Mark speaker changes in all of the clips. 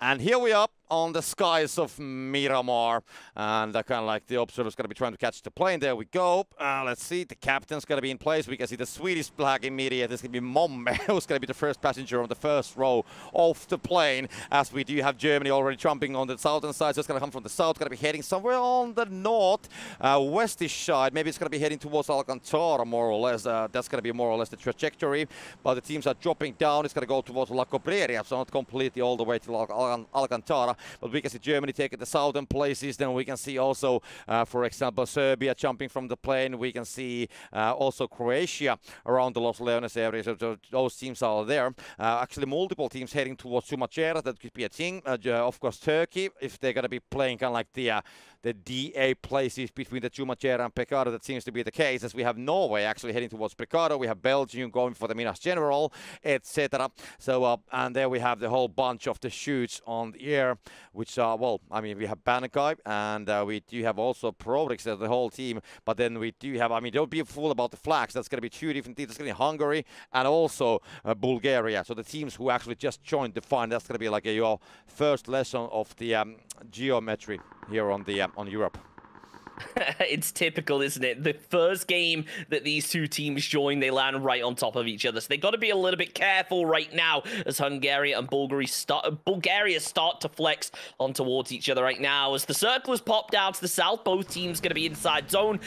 Speaker 1: And here we are on the skies of Miramar. And uh, kind of like the observer's going to be trying to catch the plane. There we go. Uh, let's see. The captain's going to be in place. We can see the Swedish flag immediate. This is going to be Momme, who's going to be the first passenger on the first row of the plane. As we do have Germany already jumping on the southern side. So it's going to come from the south. Going to be heading somewhere on the north, uh, westish side. Maybe it's going to be heading towards Alcantara, more or less. Uh, that's going to be more or less the trajectory. But the teams are dropping down. It's going to go towards La Cobreria. So not completely all the way to Al Alcantara. But we can see Germany taking the southern places. Then we can see also, uh, for example, Serbia jumping from the plane. We can see uh, also Croatia around the Los Leones area. So those teams are there. Uh, actually, multiple teams heading towards Chumacera. That could be a thing. Uh, of course, Turkey, if they're going to be playing kind of like the uh, the DA places between the Chumacera and Pecado. That seems to be the case, as we have Norway actually heading towards Pecado. We have Belgium going for the Minas General, etc. So, uh, and there we have the whole bunch of the shoots on the air, which are, well, I mean, we have Banakai and uh, we do have also Prodix as the whole team, but then we do have, I mean, don't be a fool about the flags. That's going to be two different teams. That's going to be Hungary and also uh, Bulgaria. So the teams who actually just joined the final, that's going to be like your first lesson of the um, geometry here on the um, on Europe.
Speaker 2: it's typical, isn't it? The first game that these two teams join, they land right on top of each other. So they've got to be a little bit careful right now as Hungary and Bulgaria start, Bulgaria start to flex on towards each other right now. As the circle has popped out to the south, both teams going to be inside zone.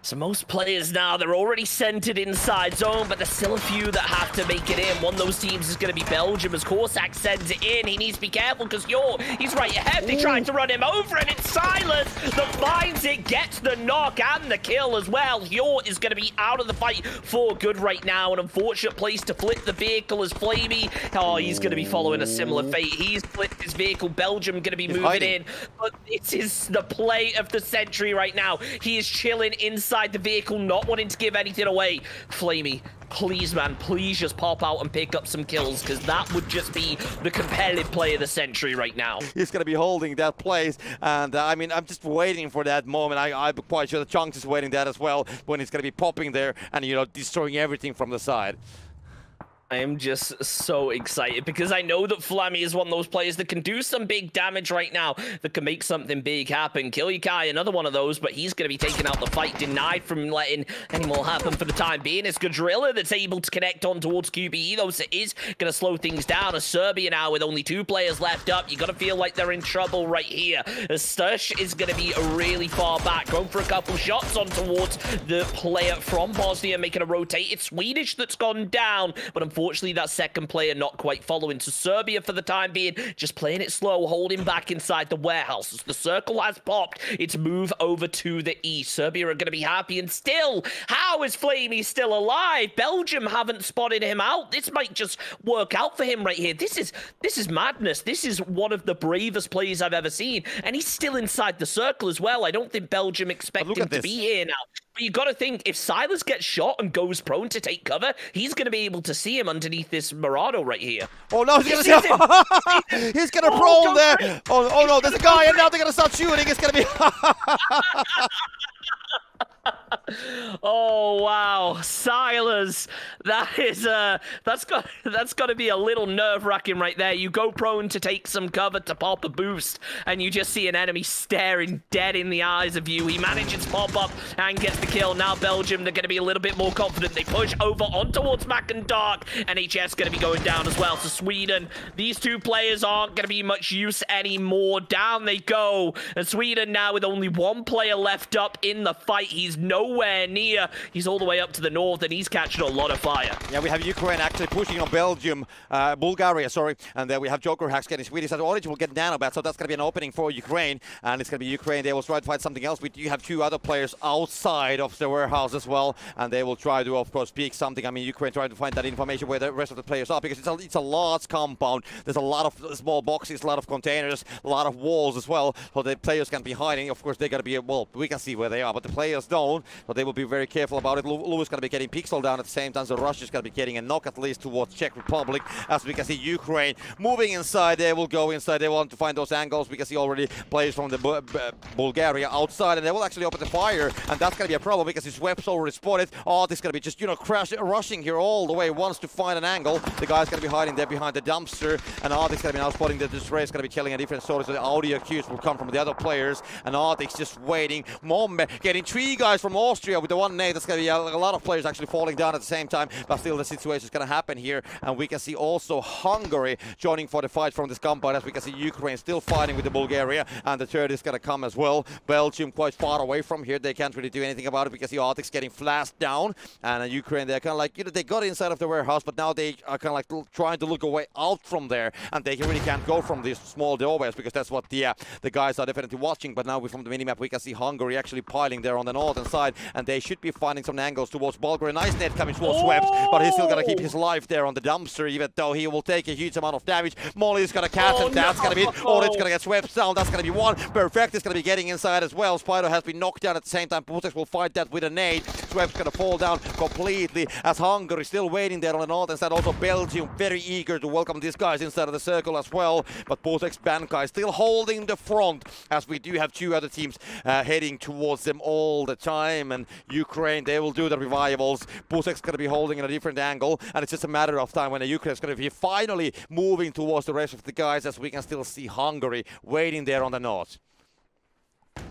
Speaker 2: So most players now, they're already centered inside zone, but there's still a few that have to make it in. One of those teams is going to be Belgium as Corsac sends it in. He needs to be careful because Yor, he's right ahead. They trying to run him over, and it's Silas that finds it, gets the knock and the kill as well. Yor is going to be out of the fight for good right now. An unfortunate place to flip the vehicle is Flamey. Oh, he's going to be following a similar fate. He's flipped his vehicle. Belgium going to be he's moving hiding. in, but it is is the play of the century right now. He is chilling inside inside the vehicle, not wanting to give anything away. Flamey, please, man, please just pop out and pick up some kills, because that would just be the competitive play of the century right now.
Speaker 1: He's going to be holding that place, and uh, I mean, I'm just waiting for that moment. I, I'm quite sure the Chunks is waiting that as well, when he's going to be popping there and, you know, destroying everything from the side.
Speaker 2: I am just so excited because I know that Flammy is one of those players that can do some big damage right now, that can make something big happen. Killikai, another one of those, but he's going to be taking out the fight, denied from letting any more happen for the time being. It's Gadrilla that's able to connect on towards QBE, though, so it is going to slow things down. As Serbia now with only two players left up, you got to feel like they're in trouble right here. Stush is going to be really far back, going for a couple shots on towards the player from Bosnia, making a rotate. It's Swedish that's gone down, but unfortunately, Unfortunately, that second player not quite following. So Serbia, for the time being, just playing it slow, holding back inside the warehouse. As the circle has popped, it's move over to the east. Serbia are going to be happy. And still, how is Flamey still alive? Belgium haven't spotted him out. This might just work out for him right here. This is this is madness. This is one of the bravest plays I've ever seen. And he's still inside the circle as well. I don't think Belgium expect him to this. be here now. But you got to think if Silas gets shot and goes prone to take cover, he's going to be able to see him underneath this Murado right here.
Speaker 1: Oh no, he's going to see him. he's going to oh, prone there. Oh, oh no, there's a guy, and now they're going to start shooting. It's going to be.
Speaker 2: oh wow, Silas, that is uh, that's got that's got to be a little nerve wracking right there. You go prone to take some cover to pop a boost, and you just see an enemy staring dead in the eyes of you. He manages to pop up and gets the kill. Now Belgium, they're going to be a little bit more confident. They push over on towards Mac and Dark, and HS going to be going down as well. So Sweden, these two players aren't going to be much use anymore. Down they go, and Sweden now with only one player left up in the fight. He's nowhere near. He's all the way up to the north, and he's catching a lot of fire.
Speaker 1: Yeah, we have Ukraine actually pushing on Belgium, uh, Bulgaria, sorry, and then we have Joker Hacks getting Swedish as Orange will get Nanobat, so that's going to be an opening for Ukraine, and it's going to be Ukraine. They will try to find something else. We do have two other players outside of the warehouse as well, and they will try to, of course, peek something. I mean, Ukraine trying to find that information where the rest of the players are, because it's a, it's a large compound. There's a lot of small boxes, a lot of containers, a lot of walls as well, so the players can be hiding. Of course, they're going to be, well, we can see where they are, but the players don't. So they will be very careful about it. Lewis going to be getting Pixel down at the same time, so Russia's going to be getting a knock at least towards Czech Republic. As we can see, Ukraine moving inside. They will go inside. They want to find those angles because he already plays from the Bu Bulgaria outside, and they will actually open the fire, and that's going to be a problem because his web's already spotted. Oh, this is going to be just, you know, crash, rushing here all the way, wants to find an angle. The guy's going to be hiding there behind the dumpster, and Arctic's going to be now spotting that this race going to be killing a different sort, so the audio cues will come from the other players, and Arctic's just waiting. Momme getting three guys from Austria with the one nade. That's going to be a, a lot of players actually falling down at the same time, but still the situation is going to happen here, and we can see also Hungary joining for the fight from this compound, as we can see Ukraine still fighting with the Bulgaria, and the third is going to come as well. Belgium quite far away from here. They can't really do anything about it because the Arctic's getting flashed down, and uh, Ukraine, they're kind of like, you know, they got inside of the warehouse, but now they are kind of like trying to look away out from there, and they really can't go from these small doorways because that's what the uh, the guys are definitely watching. But now we, from the minimap, we can see Hungary actually piling there on the northern side, and they should be finding some angles towards Bulgaria. Nice net coming towards oh! But he's still gonna keep his life there on the dumpster, even though he will take a huge amount of damage. Molly's gonna catch oh, and that's no. gonna be it. Or it's gonna get swept down. That's gonna be one. Perfect is gonna be getting inside as well. Spider has been knocked down at the same time. Putex will fight that with a nade. Swep's gonna fall down completely as Hungary still waiting there on the northern side. Also Belgium very eager to welcome these guys inside of the circle as well. But Putex Bankai still holding the front as we do have two other teams uh, heading towards them all the time. And Ukraine, they will do the revivals. Putek's gonna be holding in a different angle. And it's just a matter of time when the Ukraine is gonna be finally moving towards the rest of the guys as we can still see Hungary waiting there on the north.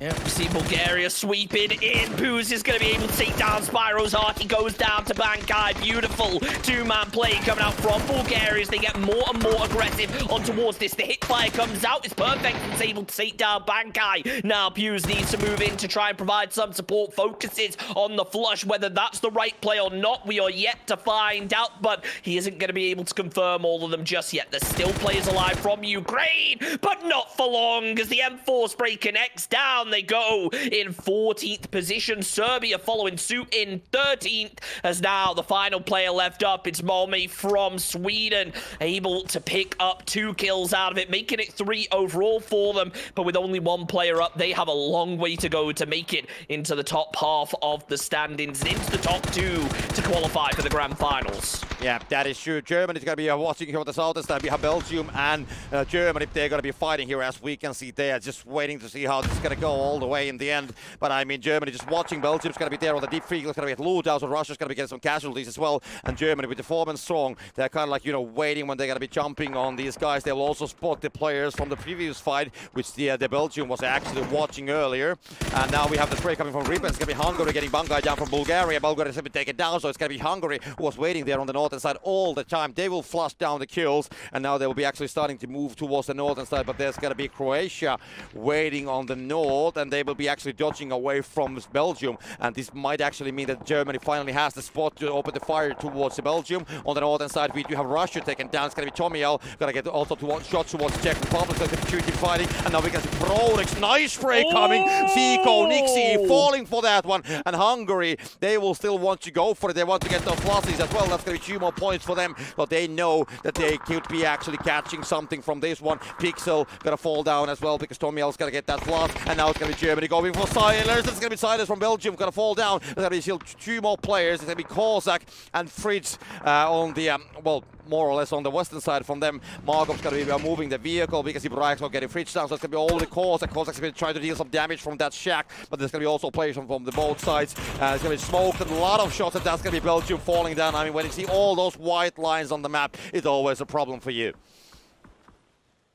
Speaker 2: Yep, we see Bulgaria sweeping in. Poos is going to be able to take down Spyro's heart. He goes down to Bankai. Beautiful two-man play coming out from Bulgaria as they get more and more aggressive on towards this. The hit fire comes out. It's perfect. It's able to take down Bankai. Now Pews needs to move in to try and provide some support. Focuses on the flush. Whether that's the right play or not, we are yet to find out. But he isn't going to be able to confirm all of them just yet. There's still players alive from Ukraine, but not for long as the M4 spray connects down they go in 14th position. Serbia following suit in 13th as now the final player left up. It's Malmi from Sweden, able to pick up two kills out of it, making it three overall for them. But with only one player up, they have a long way to go to make it into the top half of the standings, into the top two to qualify for the grand finals.
Speaker 1: Yeah, that is true. Germany is going to be uh, watching here on the southern side. We have Belgium and uh, Germany. They're going to be fighting here as we can see there. Just waiting to see how this is going to go all the way in the end. But I mean, Germany just watching. Belgium's going to be there on the deep free. It's going to be at Ludau, so Russia's going to be getting some casualties as well. And Germany with the form and strong, they're kind of like, you know, waiting when they're going to be jumping on these guys. They'll also spot the players from the previous fight, which the, uh, the Belgium was actually watching earlier. And now we have the spray coming from Ripen. It's going to be Hungary getting Bangai down from Bulgaria. Bulgaria has been taken down, so it's going to be Hungary who was waiting there on the northern side all the time. They will flush down the kills, and now they will be actually starting to move towards the northern side. But there's going to be Croatia waiting on the north, and they will be actually dodging away from Belgium. And this might actually mean that Germany finally has the spot to open the fire towards Belgium. On the northern side, we do have Russia taken down. It's going to be Tomiel. Going to get also towards shots towards Czech Republic. So it's shooting fighting. And now we can see Pronix. Nice spray coming. Oh! Zico, Nixie falling for that one. And Hungary, they will still want to go for it. They want to get those losses as well. That's going to be two more points for them. But they know that they could be actually catching something from this one. Pixel going to fall down as well because Tomiel's going to get that plus. And now it's going to be Germany going for Silas. It's going to be Silas from Belgium, going to fall down. There's going to be still two more players. It's going to be Kozak and Fritz uh, on the, um, well, more or less on the western side from them. Markov's going to be uh, moving the vehicle because Ibrahim's not getting Fritz down, so it's going to be all the Kozak. Kozak's going to try to deal some damage from that shack, but there's going to be also players from, from the both sides. Uh, it's going to be smoked and a lot of shots, and that's going to be Belgium falling down. I mean, when you see all those white lines on the map, it's always a problem for you.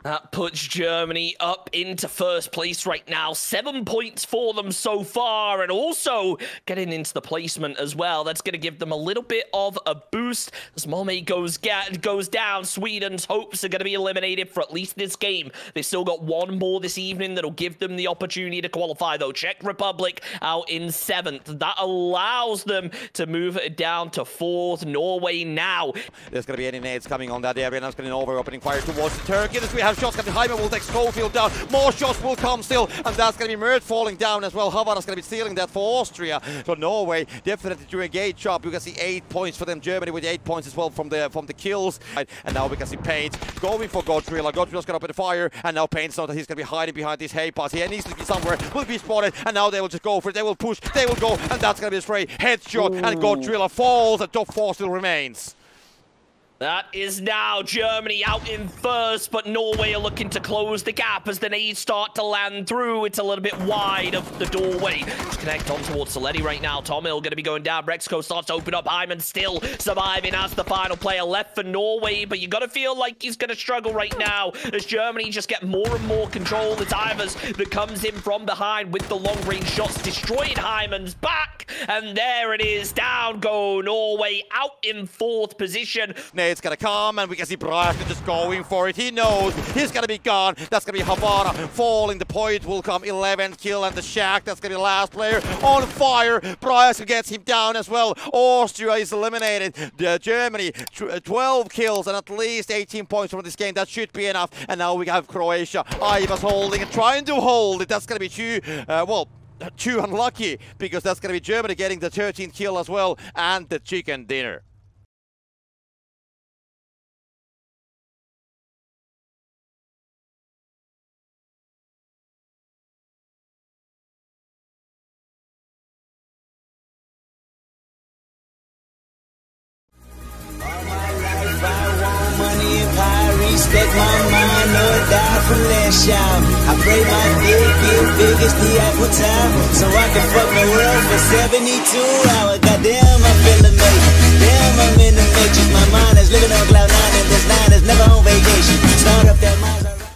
Speaker 2: That puts Germany up into first place right now. Seven points for them so far, and also getting into the placement as well. That's going to give them a little bit of a boost. As Malmö goes, goes down, Sweden's hopes are going to be eliminated for at least this game. They've still got one more this evening that'll give them the opportunity to qualify, though. Czech Republic out in seventh. That allows them to move it down to fourth. Norway now.
Speaker 1: There's going to be any nades coming on that area, and that's going to over opening fire towards the Turkey. This we have have shots coming. Hyman will take Schofield down. More shots will come still, and that's going to be Mert falling down as well. Havana's going to be stealing that for Austria. So Norway definitely doing a great job. You can see eight points for them. Germany with eight points as well from the from the kills. And now we can see Paint going for Godrilla. Godrilla's going to open the fire, and now Paint's not that he's going to be hiding behind these hay pots. He needs to be somewhere. Will be spotted, and now they will just go for it. They will push. They will go, and that's going to be a spray headshot, Ooh. and Godrilla falls. The top four still remains.
Speaker 2: That is now Germany out in first, but Norway are looking to close the gap as the nades start to land through. It's a little bit wide of the doorway. Connect on towards Saletti right now. Tom Hill going to be going down. Braexco starts to open up. Hyman still surviving as the final player left for Norway, but you got to feel like he's going to struggle right now as Germany just get more and more control. It's Ivers that comes in from behind with the long-range shots, destroying Hyman's back, and there it is. Down go Norway out in fourth position
Speaker 1: it's gonna come, and we can see Braska just going for it. He knows he's gonna be gone. That's gonna be Havana falling. The point will come 11th kill, and the Shack, that's gonna be the last player on fire. Braska gets him down as well. Austria is eliminated. Uh, Germany, 12 kills and at least 18 points from this game. That should be enough. And now we have Croatia. Ivas holding and trying to hold it. That's gonna be too, uh, well, too unlucky because that's going to be Germany getting the 13th kill as well and the chicken dinner.
Speaker 3: Let my mind know it died from last shower. I pray my dick get big as the apple time, So I can fuck the world for 72 hours. Goddamn, I feel amazing. Damn, I'm in the matrix. My mind is living on cloud nine and this nine is never on vacation. Start up that mind.